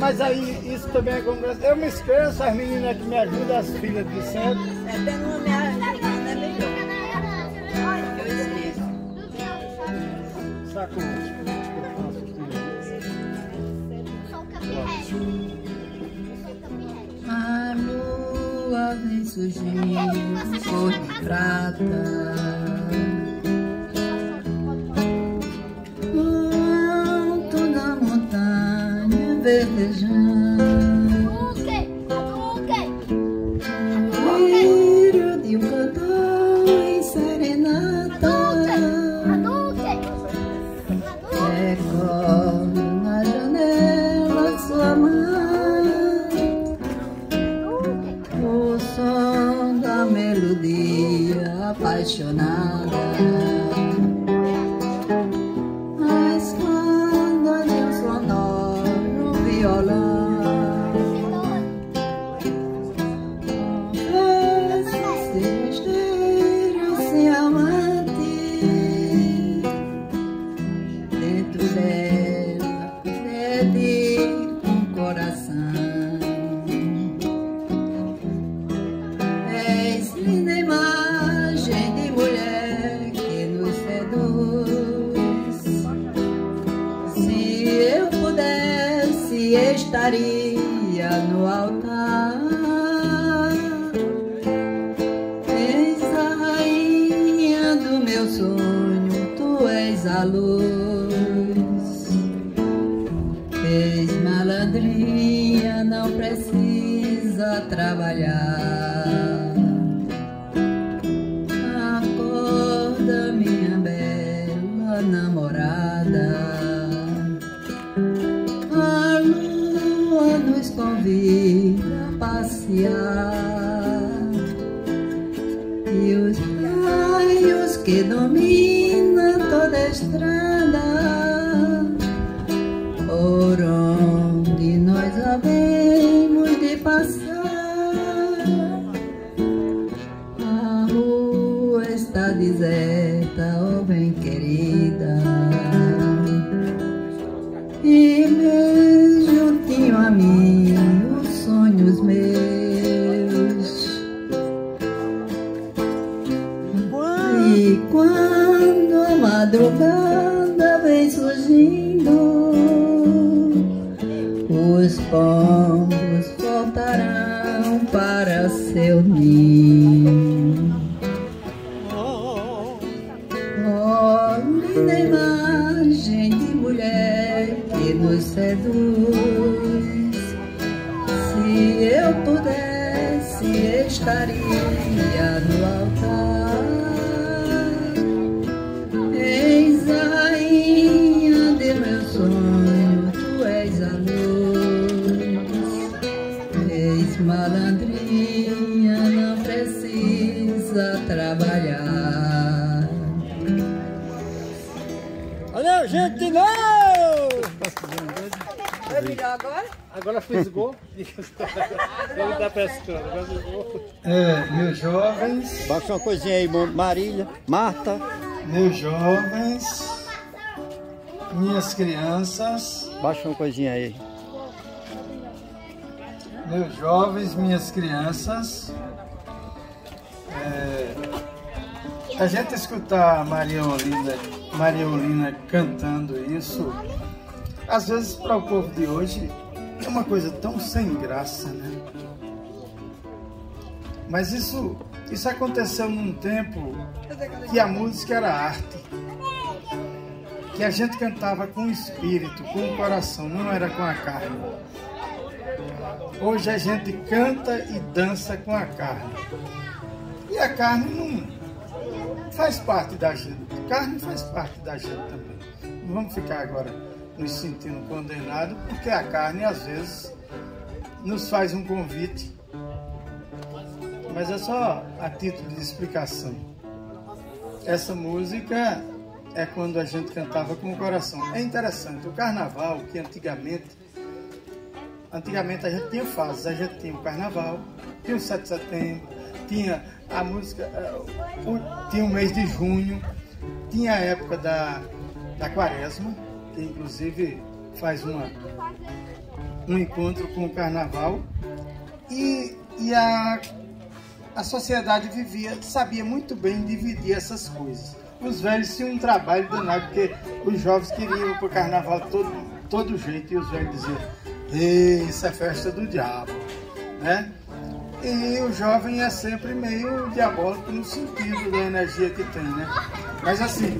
Mas aí isso também é congresso. Eu me esqueço, as meninas que me ajudam, as filhas de centro. É, tendo uma me ajudando é melhor. Eu esqueço. Saco. A lua vem surgindo, cor de prata. Verdejando. Estaria no altar. És a rainha do meu sonho, tu és a luz. És malandrinha, não precisa trabalhar. Convida a passear. E os raios que dominam pombos voltarão para seu ninho. Oh, linda imagem de mulher que nos seduz. Se eu pudesse, estaria Olha, gente, não! Melhor agora? Agora fiz gol. Agora tá pescando. É, meus jovens, Baixa uma coisinha aí, Marília, Marta. meus jovens, minhas crianças, Baixa uma coisinha aí. meus jovens, minhas crianças. A gente escutar Maria Olinda, Maria Olina cantando isso, às vezes para o povo de hoje é uma coisa tão sem graça, né? Mas isso, isso aconteceu num tempo que a música era arte. Que a gente cantava com o espírito, com o coração, não era com a carne. Hoje a gente canta e dança com a carne. E a carne não faz parte da gente. Carne faz parte da gente também. Não vamos ficar agora nos sentindo condenados, porque a carne às vezes nos faz um convite. Mas é só a título de explicação. Essa música é quando a gente cantava com o coração. É interessante, o carnaval, que antigamente, antigamente a gente tinha fases, a gente tinha o carnaval, tinha o 7 de setembro, tinha a música, o- tinha o mês de junho, tinha a época da, da quaresma, que inclusive faz uma, um encontro com o carnaval e, e a, a sociedade vivia, sabia muito bem dividir essas coisas. Os velhos tinham um trabalho danado, porque os jovens queriam para o carnaval todo, todo jeito, e os velhos diziam, isso é festa do diabo, né? E o jovem é sempre meio diabólico no sentido da energia que tem, né? Mas assim,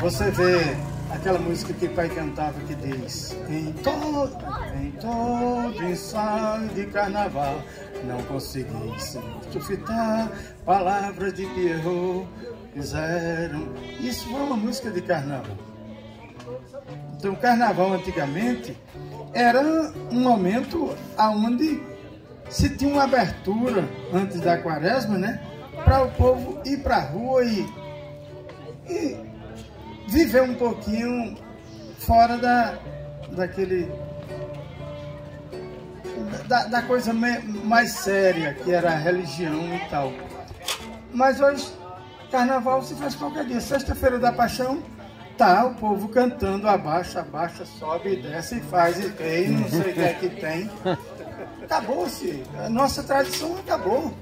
você vê aquela música que o pai cantava que diz Em todo, em todo ensaio de carnaval Não consegui fitar palavras de Pierrot Fizeram Isso foi uma música de carnaval Então o carnaval antigamente era um momento onde se tinha uma abertura antes da quaresma, né? Para o povo ir para a rua e, e viver um pouquinho fora da, daquele. Da, da coisa mais séria, que era a religião e tal. Mas hoje, carnaval se faz qualquer dia. Sexta-feira da paixão, tá o povo cantando abaixa, abaixa, sobe desce e faz e tem, não sei o que é que tem. Acabou-se. A nossa tradição acabou.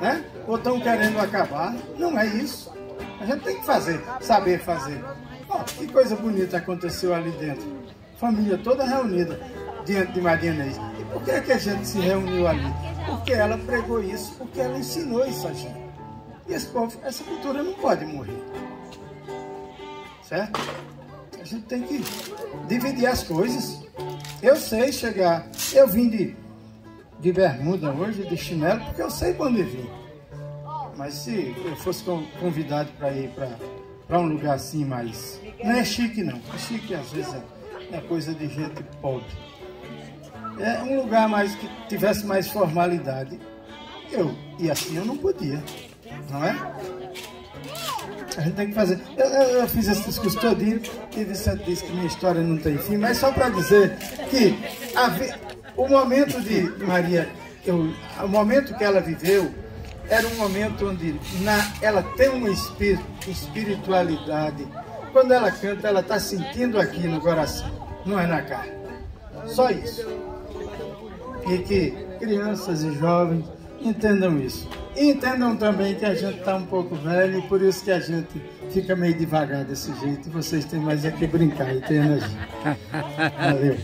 Né? Ou estão querendo acabar. Não é isso. A gente tem que fazer, saber fazer. Oh, que coisa bonita aconteceu ali dentro. Família toda reunida diante de Maria. E por que, é que a gente se reuniu ali? Porque ela pregou isso, porque ela ensinou isso a gente. E esse povo, essa cultura não pode morrer. Certo? A gente tem que dividir as coisas. Eu sei chegar. Eu vim de, de bermuda hoje, de chinelo, porque eu sei quando vim. Mas se eu fosse convidado para ir para um lugar assim mais. Não é chique, não. É chique às vezes é, é coisa de gente pobre. É um lugar mais que tivesse mais formalidade. Eu, e assim eu não podia, não é? A gente tem que fazer. Eu, eu, eu fiz esse discurso todinho e Vicente disse que minha história não tem fim, mas só para dizer que a, o momento de Maria, eu, o momento que ela viveu, era um momento onde na, ela tem uma espiritualidade. Quando ela canta, ela está sentindo aqui no coração, não é na carne. Só isso. E que crianças e jovens entendam isso. E entendam também que a gente está um pouco velho e por isso que a gente fica meio devagar desse jeito. Vocês têm mais é que brincar e ter energia. Valeu.